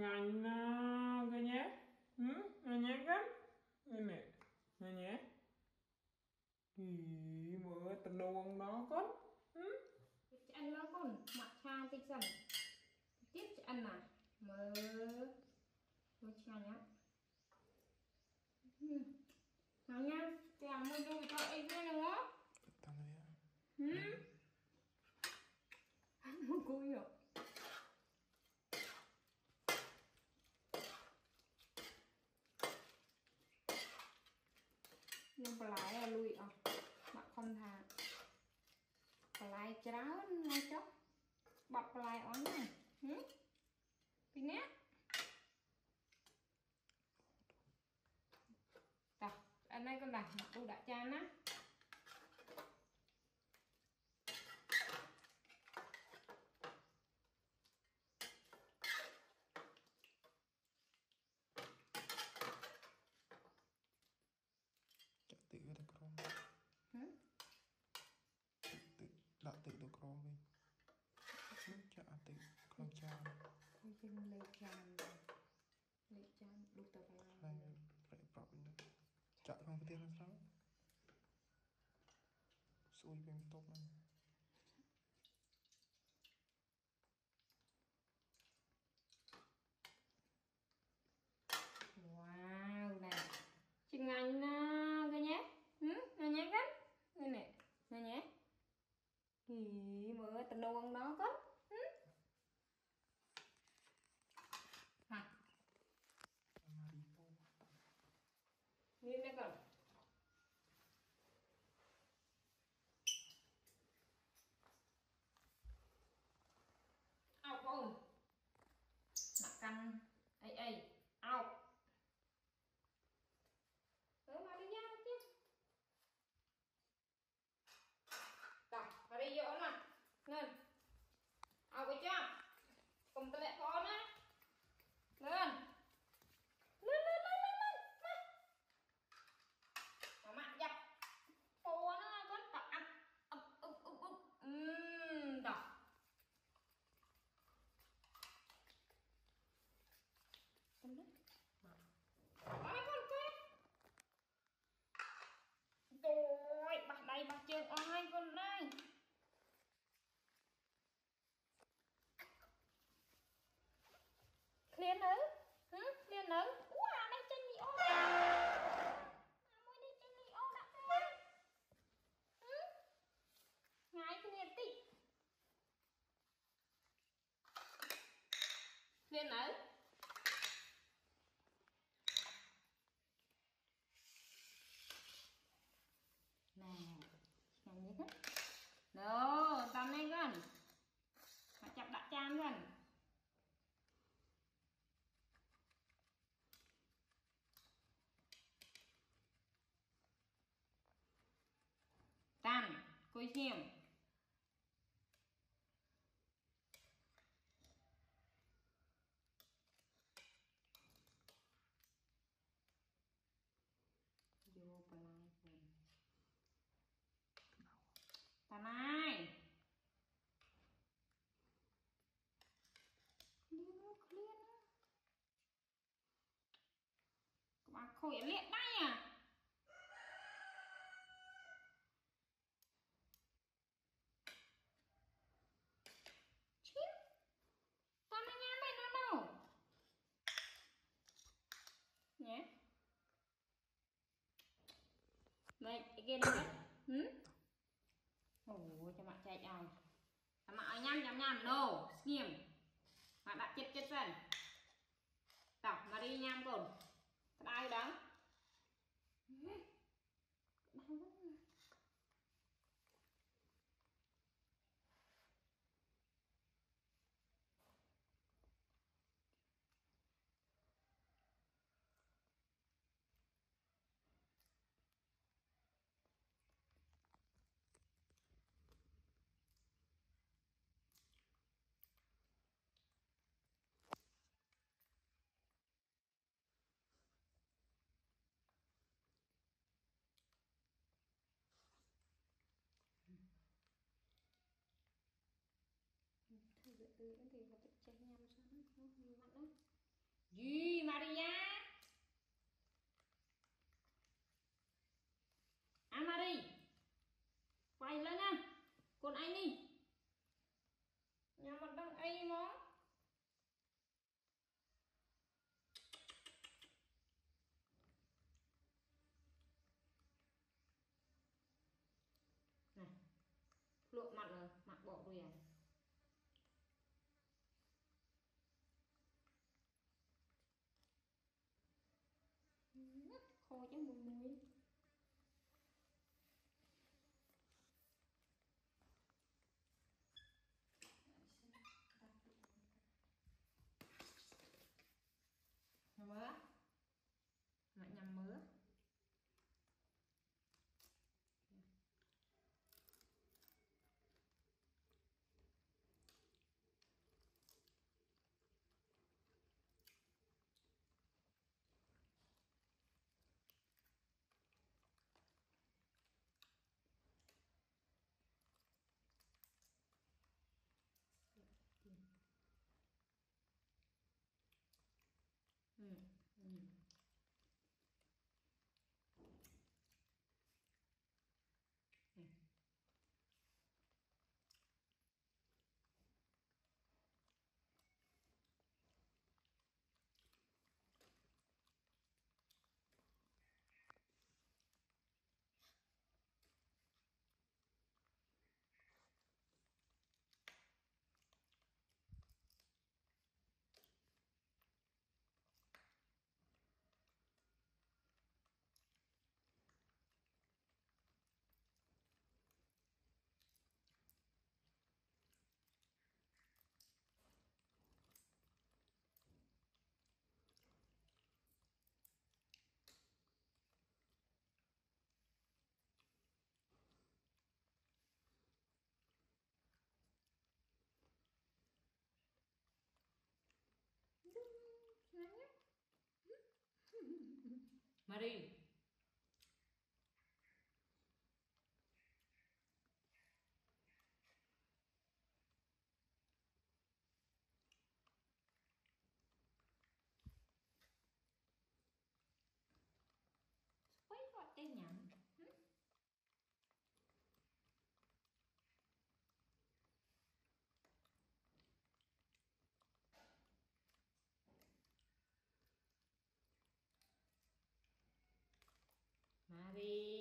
Ngành cái nhé. Ừ? Ngành nhé nanya Ih, mở tận đầu đó con. Ừ? chị ăn nó con mặt cha tích dần tiếp chị ăn à mơ mơ cha nhá. Ừ. nào nha kèm mua đuôi cho em nữa nữa Tama ya ừ ăn mua cùi rồi ច្រើនណាចុះបាត់បន្លែអស់ណាពីនេះតោះអានេះកន្លះមកដាក់ចានណា con chừng lấy chan rồi lấy chan đục tập vào. Lại lại bảo nữa Chặt con cái tiếng làm sao? Xui bên tốt này Wow này Chừng anh uh, cái nhé. Ừ? Này nhé con. Này nè Này nhé. Ý mở tận đầu bằng đó con কারণ លាននៅហឹមលៀននៅអូអានេះចេញលីអូអាមួយនេះចេញលីអូដាក់ទេហឹមងាយគ្នាតិចលៀននៅ Tan, cối xiêm Vô bà lai này Liên nó, liên nó Các bạn khổi đây à Chim Tao nó nhá mày nó đâu Nhé đây, cái kia đây đấy Hử? Ồ, cho bạn chạy ai? Cho bạn nhăn nhằm nhằm nô Nghiêm Bạn đặt chết chết dần. Đọc mà đi nhằm cồn. Đai đó Đau lắm Thôi vậy thì có thể chạy nhầm sao nó không nhiều mặt đâu Gì Maria Amari Quay lên nha. Con anh đi Nhà mặt đang ấy mà Này Lộ mặt rồi, mặt bỏ rồi à khô chứ mùi mùi Maraí, वे